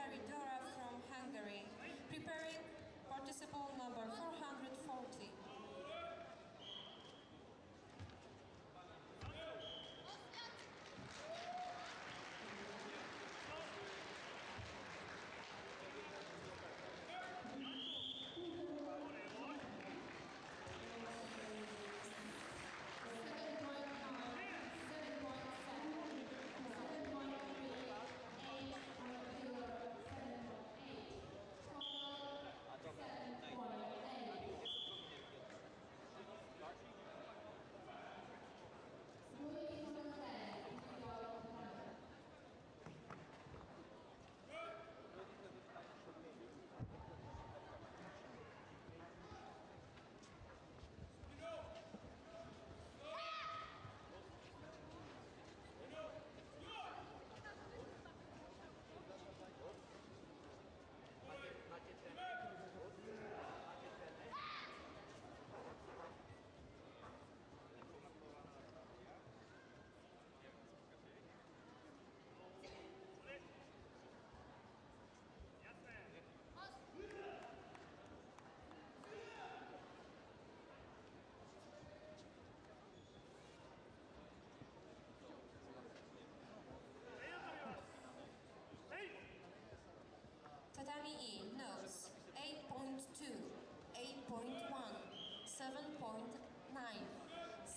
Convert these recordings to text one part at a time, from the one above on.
very dark.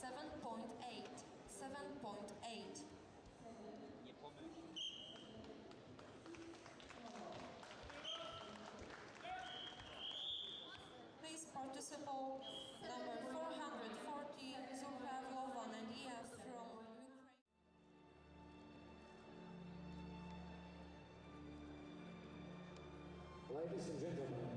7.9, 7.8, 7.8. Nie pomyśl. Please participle number 440, Zulha Vlovan and EF from Ukraine. Ladies and gentlemen,